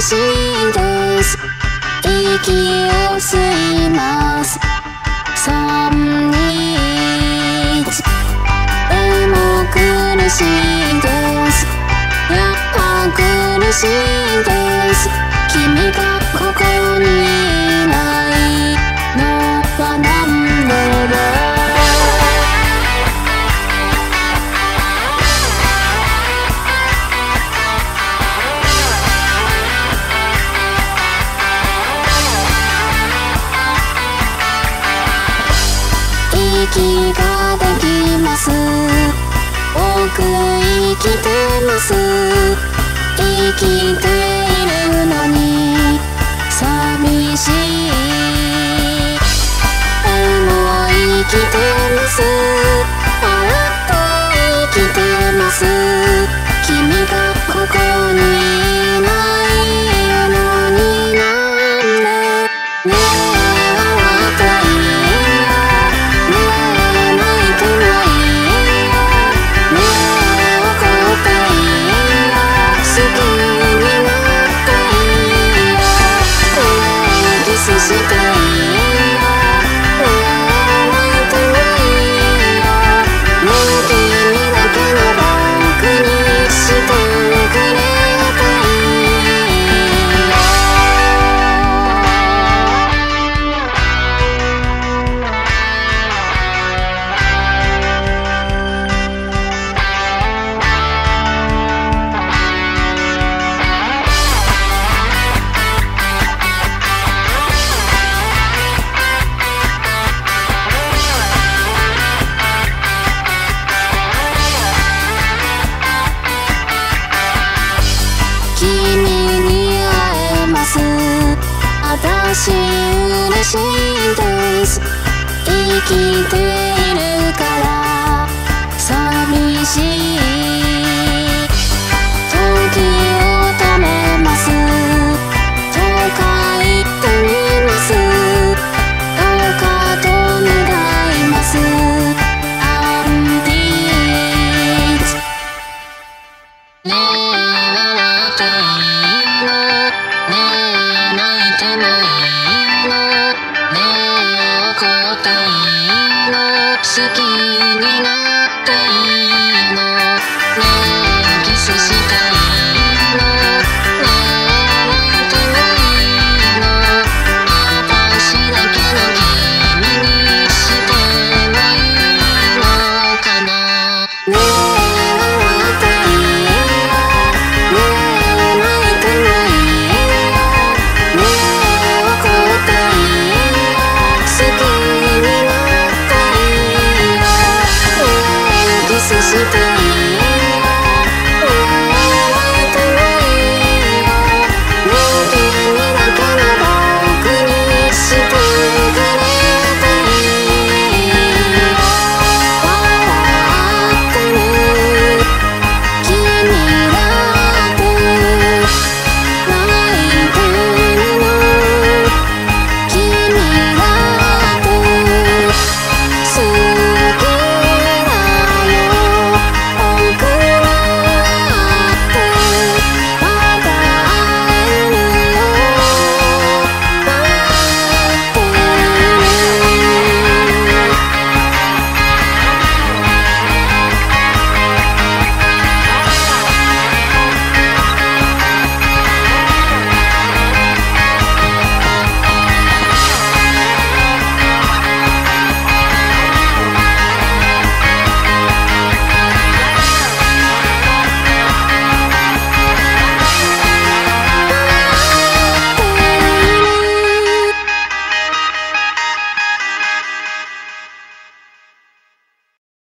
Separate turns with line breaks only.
しいです。息を吸います。3人でも苦しいです。やっぱ苦しい。息ができます。多く生きてます。生きて she did. 嬉しい嬉しいです。生きているから寂しい。交代の好きになって see